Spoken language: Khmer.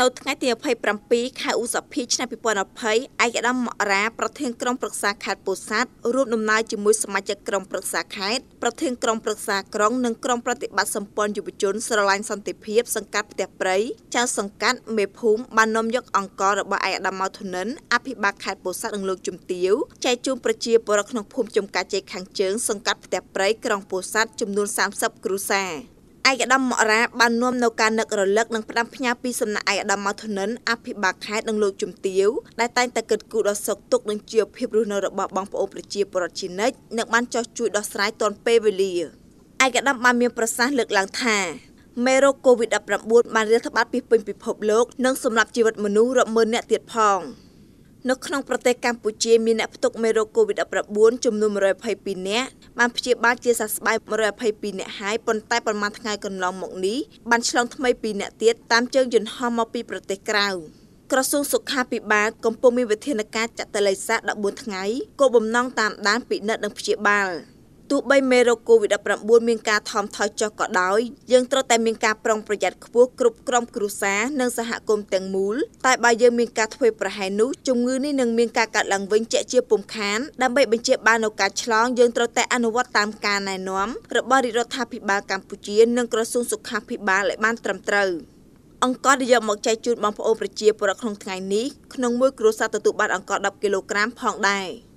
នៅថ្ងៃទី27ខែឧសភាឆ្នាំ2020ឯកឧត្តមមករាប្រធានក្រុមប្រឹក្សាខេត្តពោធិ៍សាត់រួមដំណើរជាមួយសមាជិកក្រុមប្រឹក្សាខេត្តប្រធានក្រុមប្រឹក្សាក្រុងនិងក្រុមប្រតិបត្តិសម្ព័ន្ធយុវជនស្រឡាញ់សន្តិភាពសង្កាត់ផ្ទះព្រៃចៅសង្កាត់មេភូមិបាននាំយកអង្គរបស់ឯកឧត្តមម៉ៅធនិនអភិបាលខេត្តពោធិ៍សាត់និងលោកជំទាវចែកជូនប្រជាពលរដ្ឋក្នុងភូមិចំការជ័យខាងជើងសង្កាត់ផ្ទះព្រៃក្រុងពោធិ៍សាត់ចំនួន30គ្រួសារ ឯកឧត្តមមករាបាននាំនៅការនឹករលឹកនិងផ្ដាំផ្ញើពីសំណាក់ឯកឧត្តមម៉ៅធនិនអភិបាលខេត្តនិងលោកជំទាវដែលតែងតែគិតគូរដល់សុខទុក្ខនិងជីវភាពរស់នៅរបស់បងប្អូនប្រជាពលរដ្ឋជានិច្ចនិងបានចោះជួយដោះស្រាយទាន់ពេលវេលាឯកឧត្តមបានមានប្រសាសន៍លើកឡើងថាមេរោគ COVID-19 បានរាតត្បាតពីពេញពិភពលោកនិងសម្រាប់ជីវិតមនុស្សរាប់ម៉ឺននាក់ទៀតផង។ នៅក្នុងប្រទេសកម្ពុជាមានអ្នកផ្ទុកមេរោគ COVID-19 ចំនួន122នាក់បានព្យាបាលជាសះស្បើយ122នាក់ហើយប៉ុន្តែប្រមាណថ្ងៃកន្លងមកនេះបានឆ្លងថ្មី2នាក់ទៀតតាមជើងយន្តហោះមកពីប្រទេសក្រៅក្រសួងសុខាភិបាលកំពុងមានវិធានការចាត់តល័យសា14ថ្ងៃគោលបំណងតាមដានពិនិត្យនិងព្យាបាល ទោះបីមេរោគ COVID-19 មានការថមថយចុះក៏ដោយយើងត្រូវតែមានការប្រុងប្រយ័ត្នខ្ពស់គ្រប់ក្រុមគ្រួសារនិងសហគមន៍ទាំងមូលតែបើយើងមានការធ្វើប្រហែសនោះជំងឺនេះនឹងមានការកើតឡើងវិញជាក់ជាពុំខានដើម្បីបញ្ជាបាននូវការឆ្លងយើងត្រូវតែអនុវត្តតាមការណែនាំរបស់រាជរដ្ឋាភិបាលកម្ពុជានិងក្រសួងសុខាភិបាលឲ្យបានត្រឹមត្រូវអង្គដែលយកមកចែកជូនបងប្អូនប្រជាពលរដ្ឋក្នុងថ្ងៃនេះក្នុងមួយគ្រួសារទទួលបានអង្ករ10គីឡូក្រាមផងដែរ។